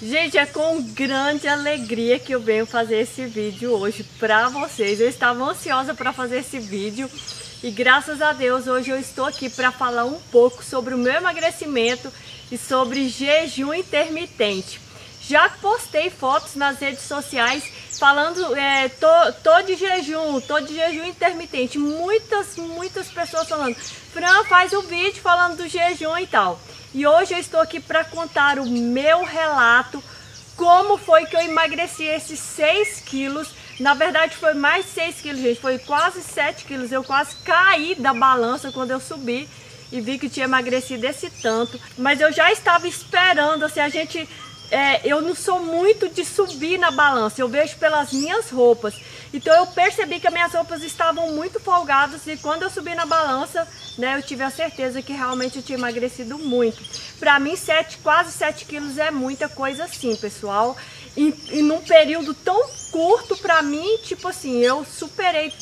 Gente, é com grande alegria que eu venho fazer esse vídeo hoje para vocês. Eu estava ansiosa para fazer esse vídeo e graças a Deus hoje eu estou aqui para falar um pouco sobre o meu emagrecimento e sobre jejum intermitente. Já postei fotos nas redes sociais falando, é, tô, tô de jejum, tô de jejum intermitente. Muitas, muitas pessoas falando, Fran, faz um vídeo falando do jejum e tal. E hoje eu estou aqui para contar o meu relato, como foi que eu emagreci esses 6 quilos. Na verdade foi mais 6 quilos, gente, foi quase 7 quilos. Eu quase caí da balança quando eu subi e vi que tinha emagrecido esse tanto. Mas eu já estava esperando, assim, a gente é, eu não sou muito de subir na balança, eu vejo pelas minhas roupas. Então eu percebi que as minhas roupas estavam muito folgadas e quando eu subi na balança, né, eu tive a certeza que realmente eu tinha emagrecido muito. Pra mim, sete, quase 7 quilos é muita coisa assim, pessoal. E, e num período tão curto, pra mim, tipo assim, eu superei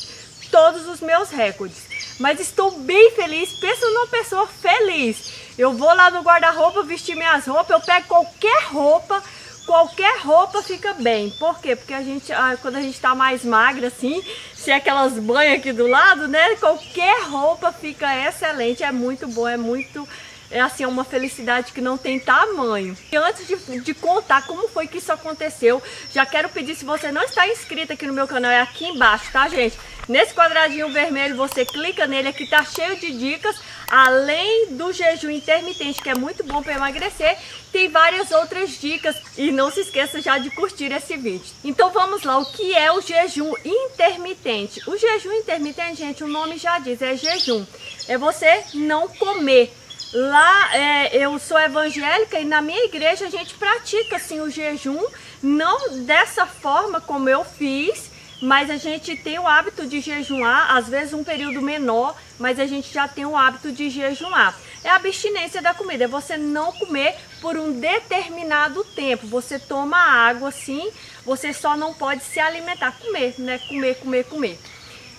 todos os meus recordes. Mas estou bem feliz, pensa numa pessoa feliz. Eu vou lá no guarda-roupa vestir minhas roupas, eu pego qualquer roupa, qualquer roupa fica bem. Por quê? Porque a gente, ah, quando a gente tá mais magra assim, se é aquelas banhas aqui do lado, né? Qualquer roupa fica excelente, é muito bom, é muito é assim, é uma felicidade que não tem tamanho. E antes de, de, contar como foi que isso aconteceu, já quero pedir, se você não está inscrito aqui no meu canal, é aqui embaixo, tá gente? Nesse quadradinho vermelho, você clica nele, aqui tá cheio de dicas, além do jejum intermitente, que é muito bom para emagrecer, tem várias outras dicas e não se esqueça já de curtir esse vídeo. Então vamos lá, o que é o jejum intermitente? O jejum intermitente, gente, o nome já diz, é jejum. É você não comer Lá é, eu sou evangélica e na minha igreja a gente pratica assim o jejum, não dessa forma como eu fiz, mas a gente tem o hábito de jejuar, às vezes um período menor, mas a gente já tem o hábito de jejuar. É a abstinência da comida, é você não comer por um determinado tempo. Você toma água sim, você só não pode se alimentar, comer, né? Comer, comer, comer.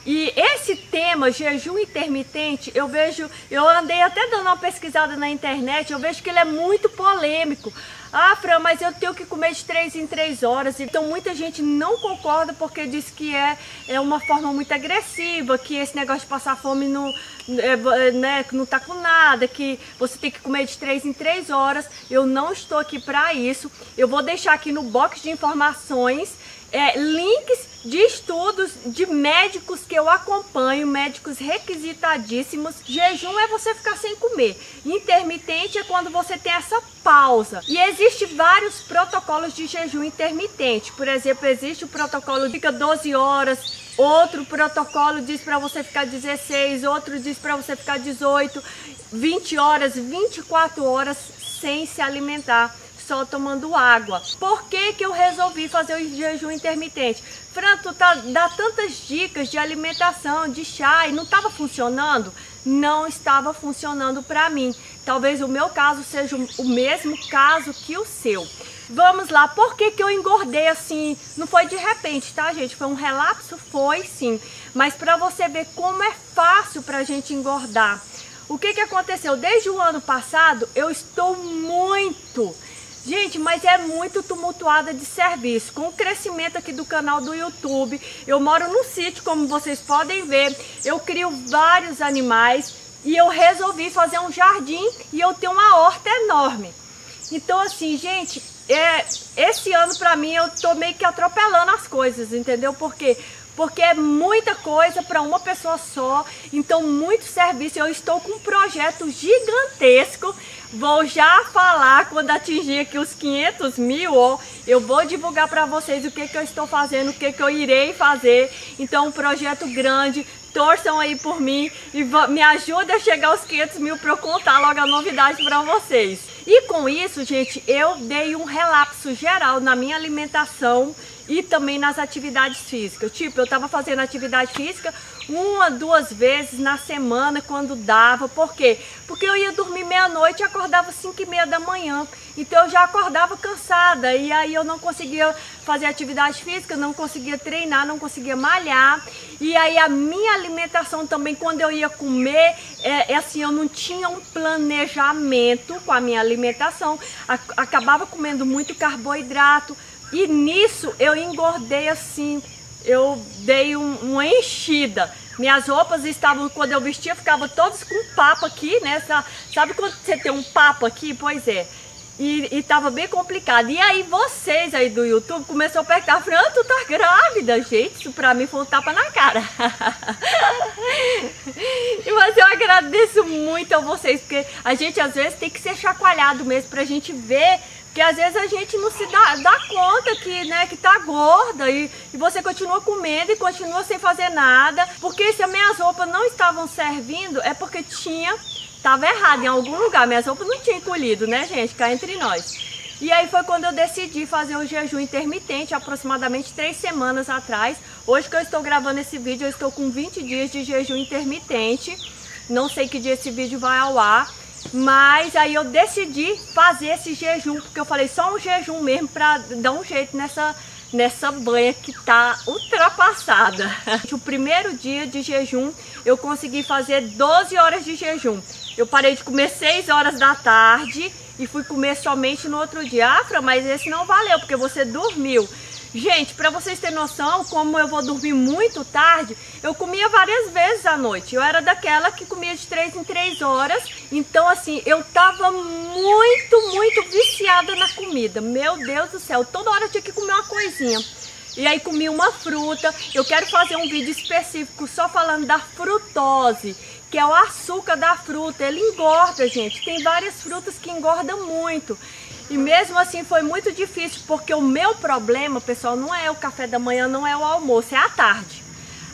E esse tema, jejum intermitente, eu vejo, eu andei até dando uma pesquisada na internet, eu vejo que ele é muito polêmico. Ah, Fran, mas eu tenho que comer de 3 em 3 horas. Então muita gente não concorda porque diz que é, é uma forma muito agressiva, que esse negócio de passar fome não, é, né, não tá com nada, que você tem que comer de 3 em 3 horas. Eu não estou aqui para isso. Eu vou deixar aqui no box de informações é, links de estudos de médicos que eu acompanho, médicos requisitadíssimos. Jejum é você ficar sem comer. Intermitente é quando você tem essa pausa. E existe vários protocolos de jejum intermitente. Por exemplo, existe o protocolo fica 12 horas, outro protocolo diz para você ficar 16, outro diz para você ficar 18, 20 horas, 24 horas sem se alimentar só tomando água. Por que, que eu resolvi fazer o jejum intermitente? Fran, tu tá, dá tantas dicas de alimentação, de chá e não estava funcionando? Não estava funcionando para mim. Talvez o meu caso seja o mesmo caso que o seu. Vamos lá, por que, que eu engordei assim? Não foi de repente, tá, gente? Foi um relapso? Foi sim. Mas para você ver como é fácil para a gente engordar. O que, que aconteceu? Desde o ano passado, eu estou muito Gente, mas é muito tumultuada de serviço. Com o crescimento aqui do canal do YouTube, eu moro num sítio, como vocês podem ver. Eu crio vários animais e eu resolvi fazer um jardim e eu tenho uma horta enorme. Então, assim, gente, é, esse ano pra mim eu tô meio que atropelando as coisas, entendeu? Por quê? Porque é muita coisa para uma pessoa só, então muito serviço. Eu estou com um projeto gigantesco Vou já falar quando atingir aqui os 500 mil, ó, eu vou divulgar para vocês o que, que eu estou fazendo, o que, que eu irei fazer. Então, um projeto grande, torçam aí por mim e me ajudem a chegar aos 500 mil para eu contar logo a novidade para vocês. E com isso, gente, eu dei um relapso geral na minha alimentação e também nas atividades físicas. Tipo, eu estava fazendo atividade física, uma, duas vezes na semana quando dava. Por quê? Porque eu ia dormir meia-noite e acordava cinco e meia da manhã. Então eu já acordava cansada e aí eu não conseguia fazer atividade física, não conseguia treinar, não conseguia malhar. E aí a minha alimentação também, quando eu ia comer, é, é assim, eu não tinha um planejamento com a minha alimentação. Acabava comendo muito carboidrato. E nisso eu engordei assim eu dei um, uma enchida. Minhas roupas estavam, quando eu vestia, ficava todas com papo aqui, né? Sabe quando você tem um papo aqui? Pois é. E, e tava bem complicado. E aí vocês aí do YouTube começou a perguntar, Fran, tu tá grávida? Gente, isso pra mim foi um tapa na cara. Mas eu agradeço muito a vocês, porque a gente às vezes tem que ser chacoalhado mesmo pra gente ver que às vezes a gente não se dá, dá conta que, né, que tá gorda e, e, você continua comendo e continua sem fazer nada. Porque se as minhas roupas não estavam servindo, é porque tinha, tava errado em algum lugar. Minhas roupas não tinham encolhido, né, gente? Cá entre nós. E aí foi quando eu decidi fazer o jejum intermitente, aproximadamente três semanas atrás. Hoje que eu estou gravando esse vídeo, eu estou com 20 dias de jejum intermitente. Não sei que dia esse vídeo vai ao ar. Mas aí eu decidi fazer esse jejum, porque eu falei só um jejum mesmo para dar um jeito nessa, nessa banha que tá ultrapassada. O primeiro dia de jejum eu consegui fazer 12 horas de jejum. Eu parei de comer 6 horas da tarde e fui comer somente no outro dia. Afra, mas esse não valeu, porque você dormiu. Gente, para vocês terem noção, como eu vou dormir muito tarde, eu comia várias vezes à noite. Eu era daquela que comia de 3 em 3 horas. Então, assim, eu tava muito, muito viciada na comida. Meu Deus do céu, toda hora eu tinha que comer uma coisinha. E aí comi uma fruta. Eu quero fazer um vídeo específico só falando da frutose, que é o açúcar da fruta. Ele engorda, gente. Tem várias frutas que engordam muito. E mesmo assim foi muito difícil, porque o meu problema, pessoal, não é o café da manhã, não é o almoço, é a tarde.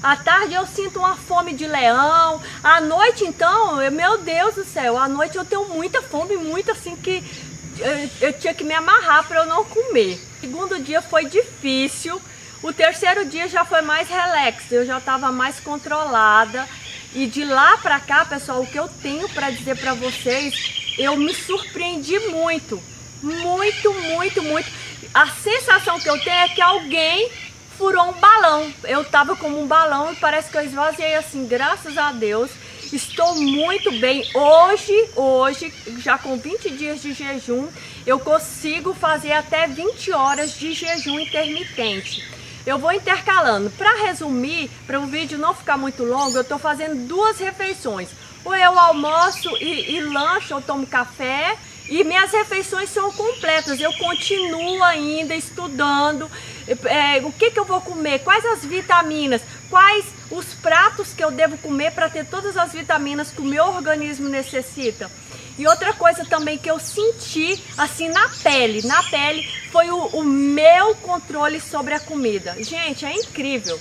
À tarde eu sinto uma fome de leão. À noite, então, eu, meu Deus do céu, à noite eu tenho muita fome, muito assim que eu, eu tinha que me amarrar para eu não comer. O segundo dia foi difícil. O terceiro dia já foi mais relax, eu já estava mais controlada. E de lá para cá, pessoal, o que eu tenho para dizer para vocês, eu me surpreendi muito muito, muito, muito. A sensação que eu tenho é que alguém furou um balão. Eu tava como um balão e parece que eu esvaziei assim, graças a Deus. Estou muito bem. Hoje, hoje, já com 20 dias de jejum, eu consigo fazer até 20 horas de jejum intermitente. Eu vou intercalando. Para resumir, para o vídeo não ficar muito longo, eu estou fazendo duas refeições. Ou eu almoço e, e lancho, ou tomo café, e minhas refeições são completas, eu continuo ainda estudando é, o que, que eu vou comer, quais as vitaminas, quais os pratos que eu devo comer para ter todas as vitaminas que o meu organismo necessita. E outra coisa também que eu senti assim na pele, na pele, foi o, o meu controle sobre a comida. Gente, é incrível.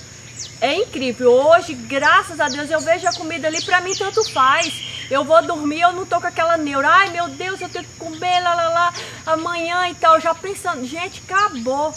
É incrível. Hoje, graças a Deus, eu vejo a comida ali, para mim tanto faz. Eu vou dormir, eu não tô com aquela neura. Ai, meu Deus, eu tenho que comer lá, lá, lá, amanhã e tal. Já pensando, gente, acabou.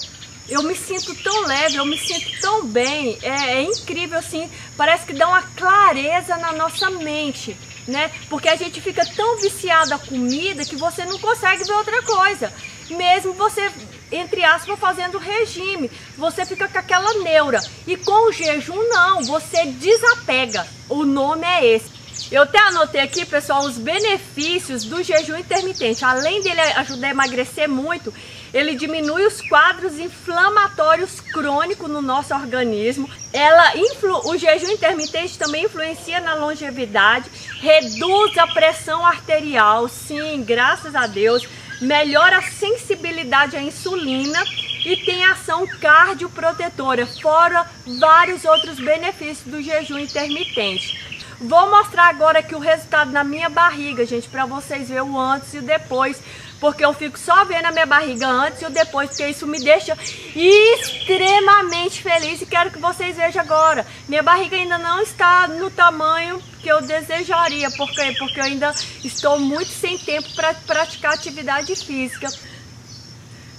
Eu me sinto tão leve, eu me sinto tão bem. É, é incrível, assim. Parece que dá uma clareza na nossa mente, né? Porque a gente fica tão viciado à comida que você não consegue ver outra coisa. Mesmo você entre aspas, fazendo regime. Você fica com aquela neura. E com o jejum, não, você desapega. O nome é esse. Eu até anotei aqui, pessoal, os benefícios do jejum intermitente. Além dele ajudar a emagrecer muito, ele diminui os quadros inflamatórios crônicos no nosso organismo. Ela influ... O jejum intermitente também influencia na longevidade, reduz a pressão arterial, sim, graças a Deus, melhora a sensibilidade à insulina e tem ação cardioprotetora, fora vários outros benefícios do jejum intermitente. Vou mostrar agora aqui o resultado na minha barriga, gente, para vocês verem o antes e o depois. Porque eu fico só vendo a minha barriga antes e o depois, porque isso me deixa extremamente feliz e quero que vocês vejam agora. Minha barriga ainda não está no tamanho que eu desejaria, porque, porque eu ainda estou muito sem tempo para praticar atividade física.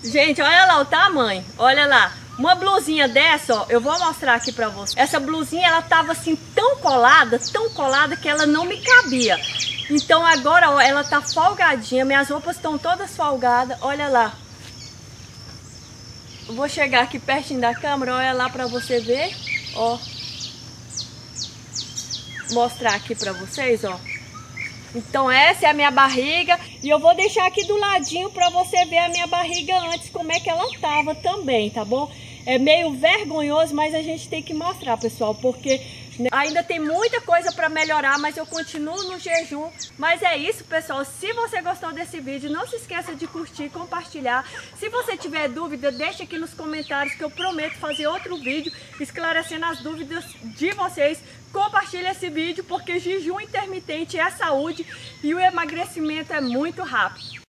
Gente, olha lá o tamanho, olha lá. Uma blusinha dessa, ó, eu vou mostrar aqui pra vocês. Essa blusinha, ela tava assim tão colada, tão colada que ela não me cabia. Então agora ó, ela tá folgadinha, minhas roupas estão todas folgadas, olha lá. Eu vou chegar aqui pertinho da câmera, olha lá pra você ver, ó. Mostrar aqui pra vocês, ó. Então essa é a minha barriga e eu vou deixar aqui do ladinho para você ver a minha barriga antes, como é que ela tava também, tá bom? É meio vergonhoso, mas a gente tem que mostrar, pessoal, porque Ainda tem muita coisa para melhorar, mas eu continuo no jejum. Mas é isso, pessoal. Se você gostou desse vídeo, não se esqueça de curtir, compartilhar. Se você tiver dúvida, deixe aqui nos comentários que eu prometo fazer outro vídeo esclarecendo as dúvidas de vocês. Compartilhe esse vídeo porque jejum intermitente é saúde e o emagrecimento é muito rápido.